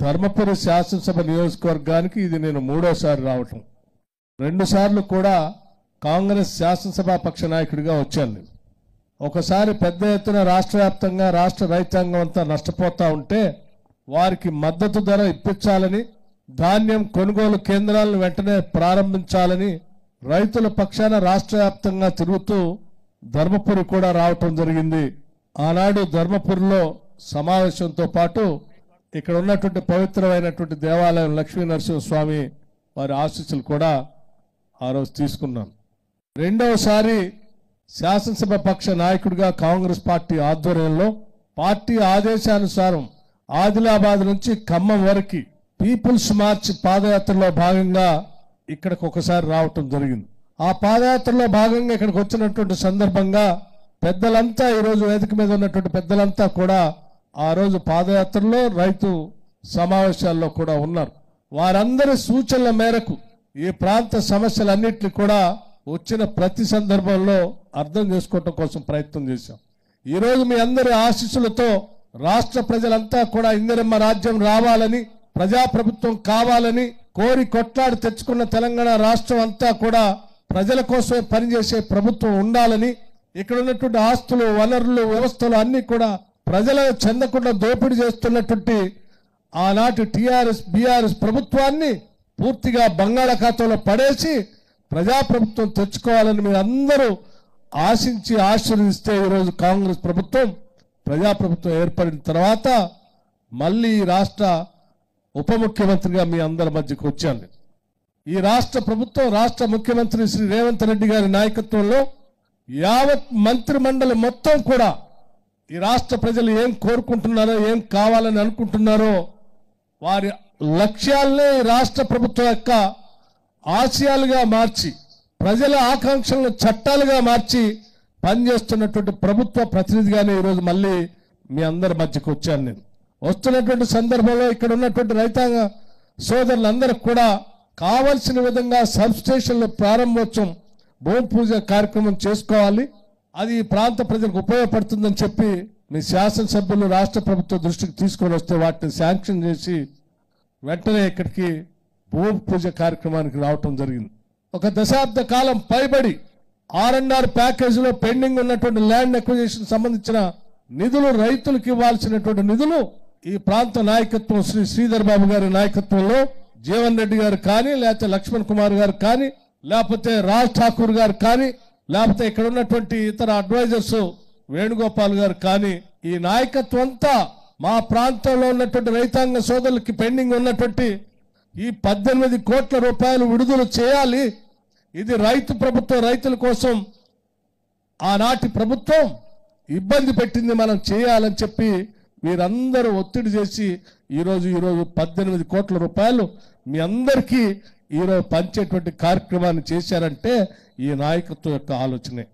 ధర్మపురి శాసనసభ నియోజకవర్గానికి ఇది నేను మూడోసారి రావటం. రెండు సార్లు కూడా కాంగ్రెస్ శాసనసభ పక్ష నాయకుడిగా వచ్చాను ఒకసారి పెద్ద ఎత్తున రాష్ట్ర వ్యాప్తంగా రాష్ట్ర రైతాంగం అంతా నష్టపోతా ఉంటే వారికి మద్దతు ధర ఇప్పించాలని ధాన్యం కొనుగోలు కేంద్రాలను వెంటనే ప్రారంభించాలని రైతుల పక్షాన రాష్ట్ర వ్యాప్తంగా తిరుగుతూ ధర్మపురి కూడా రావటం జరిగింది. ఆనాడు ధర్మపురిలో సమావేశంతో పాటు ఇక్కడ ఉన్నటువంటి పవిత్రమైనటువంటి దేవాలయం లక్ష్మీ నరసింహస్వామి వారి ఆశీస్సులు కూడా ఆ రోజు తీసుకున్నాం. రెండవసారి శాసనసభ పక్ష నాయకుడిగా కాంగ్రెస్ పార్టీ ఆధ్వర్యంలో పార్టీ ఆదేశానుసారం ఆదిలాబాద్ నుంచి ఖమ్మం వరకు పీపుల్స్ మార్చ్ పాదయాత్రలో భాగంగా ఇక్కడికి ఒకసారి రావటం జరిగింది. ఆ పాదయాత్రలో భాగంగా ఇక్కడికి వచ్చినటువంటి సందర్భంగా పెద్దలంతా ఈరోజు వేదిక మీద ఉన్నటువంటి పెద్దలంతా కూడా ఆ రోజు పాదయాత్రలో రైతు సమావేశాల్లో కూడా ఉన్నారు. వారందరి సూచనల మేరకు ఈ ప్రాంత సమస్యలన్నింటినీ కూడా వచ్చిన ప్రతి సందర్భంలో అర్థం చేసుకోవటం కోసం ప్రయత్నం చేశాం. ఈ రోజు మీ అందరి ఆశీస్సులతో రాష్ట్ర ప్రజలంతా కూడా ఇందిరమ్మ రాజ్యం రావాలని ప్రజాప్రభుత్వం కావాలని కోరి కొట్లాడి తెచ్చుకున్న తెలంగాణ రాష్ట్రం అంతా కూడా ప్రజల కోసమే పనిచేసే ప్రభుత్వం ఉండాలని ఇక్కడ ఉన్నటువంటి ఆస్తులు వనరులు వ్యవస్థలు అన్నీ కూడా ప్రజల చెందకుండా దోపిడీ చేస్తున్నటువంటి ఆనాటి టీఆర్ఎస్ బీఆర్ఎస్ ప్రభుత్వాన్ని పూర్తిగా బంగాళాఖాతంలో పడేసి ప్రజాప్రభుత్వం తెచ్చుకోవాలని మీరు అందరూ ఆశించి ఆశీర్వదిస్తే ఈరోజు కాంగ్రెస్ ప్రభుత్వం ప్రజాప్రభుత్వం ఏర్పడిన తర్వాత మళ్ళీ ఈ రాష్ట్ర ఉప ముఖ్యమంత్రిగా మీ అందరి మధ్యకు వచ్చాను. ఈ రాష్ట్ర ప్రభుత్వం రాష్ట్ర ముఖ్యమంత్రి శ్రీ రేవంత్ రెడ్డి గారి నాయకత్వంలో యావత్ మంత్రి మండలి మొత్తం కూడా ఈ రాష్ట్ర ప్రజలు ఏం కోరుకుంటున్నారో ఏం కావాలని అనుకుంటున్నారో వారి లక్ష్యాలనే ఈ రాష్ట్ర ప్రభుత్వం యొక్క ఆశయాలుగా మార్చి ప్రజల ఆకాంక్షలను చట్టాలుగా మార్చి పనిచేస్తున్నటువంటి ప్రభుత్వ ప్రతినిధిగానే ఈరోజు మళ్ళీ మీ అందరి మధ్యకు వచ్చాను నేను. వస్తున్నటువంటి సందర్భంలో ఇక్కడ ఉన్నటువంటి రైతాంగ సోదరులందరికి కూడా కావలసిన విధంగా సబ్స్టేషన్ల ప్రారంభోత్సవం భూమి పూజ కార్యక్రమం చేసుకోవాలి. అది ఈ ప్రాంత ప్రజలకు ఉపయోగపడుతుందని చెప్పి మీ శాసనసభ్యులు రాష్ట్ర ప్రభుత్వం దృష్టికి తీసుకొని వస్తే వాటిని శాంక్షన్ చేసి వెంటనే ఇక్కడికి భూమి పూజ కార్యక్రమానికి రావటం జరిగింది. ఒక దశాబ్ద కాలం పైబడి ఆర్ అండ్ ఆర్ ప్యాకేజీలో పెండింగ్ ఉన్నటువంటి ల్యాండ్ అక్విజిషన్ సంబంధించిన నిధులు రైతులకు ఇవ్వాల్సినటువంటి నిధులు ఈ ప్రాంత నాయకత్వం శ్రీ శ్రీధర్ బాబు గారి నాయకత్వంలో జీవన్ రెడ్డి గారు కానీ లేకపోతే లక్ష్మణ్ కుమార్ గారు కానీ లేకపోతే రాజ్ ఠాకూర్ గారు కానీ లేకపోతే ఇక్కడ ఉన్నటువంటి ఇతర అడ్వైజర్స్ వేణుగోపాల్ గారు కానీ ఈ నాయకత్వం అంతా మా ప్రాంతంలో ఉన్నటువంటి రైతాంగ సోదరులకి పెండింగ్ ఉన్నటువంటి ఈ పద్దెనిమిది కోట్ల రూపాయలు విడుదల చేయాలి. ఇది రైతు ప్రభుత్వం రైతుల కోసం ఆనాటి ప్రభుత్వం ఇబ్బంది పెట్టింది మనం చేయాలని చెప్పి మీరందరూ ఒత్తిడి చేసి ఈరోజు ఈరోజు పద్దెనిమిది కోట్ల రూపాయలు మీ అందరికీ ఈరోజు పంచేటువంటి కార్యక్రమాన్ని చేశారంటే ఈ నాయకత్వం యొక్క ఆలోచనే.